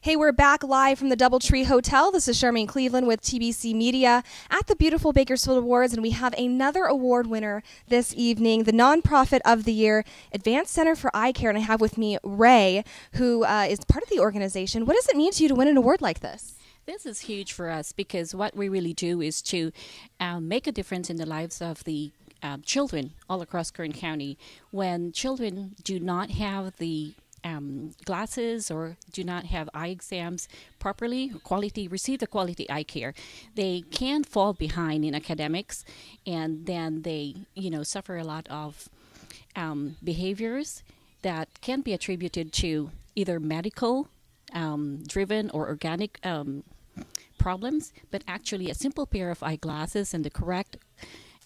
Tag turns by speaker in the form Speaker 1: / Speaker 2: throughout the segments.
Speaker 1: Hey, we're back live from the Doubletree Hotel. This is Charmaine Cleveland with TBC Media at the beautiful Bakersfield Awards, and we have another award winner this evening, the Nonprofit of the Year, Advance Center for Eye Care. And I have with me Ray, who uh, is part of the organization. What does it mean to you to win an award like this?
Speaker 2: This is huge for us because what we really do is to um, make a difference in the lives of the um, children all across Kern County. When children do not have the um, glasses or do not have eye exams properly, quality receive the quality eye care, they can fall behind in academics, and then they you know suffer a lot of um, behaviors that can be attributed to either medical um, driven or organic um, problems, but actually a simple pair of eyeglasses and the correct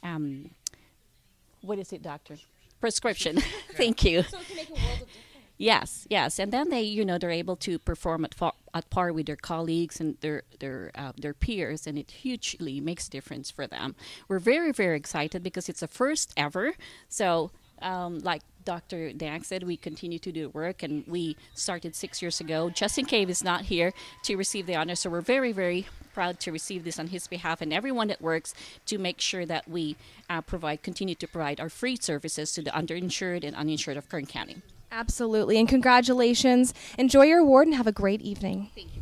Speaker 2: um, what is it, doctor? Prescription. Thank you.
Speaker 1: So
Speaker 2: Yes, yes, and then they, you know, they're able to perform at, fa- at par with their colleagues and their their uh, their peers, and it hugely makes difference for them. We're very very excited because it's the first ever. So, um, like Dr. Dank said, we continue to do work, and we started six years ago. Justin Cave is not here to receive the honor, so we're very very proud to receive this on his behalf and everyone that works to make sure that we uh, provide continue to provide our free services to the underinsured and uninsured of Kern County.
Speaker 1: Absolutely, and congratulations. Enjoy your award and have a great evening.
Speaker 2: Thank you.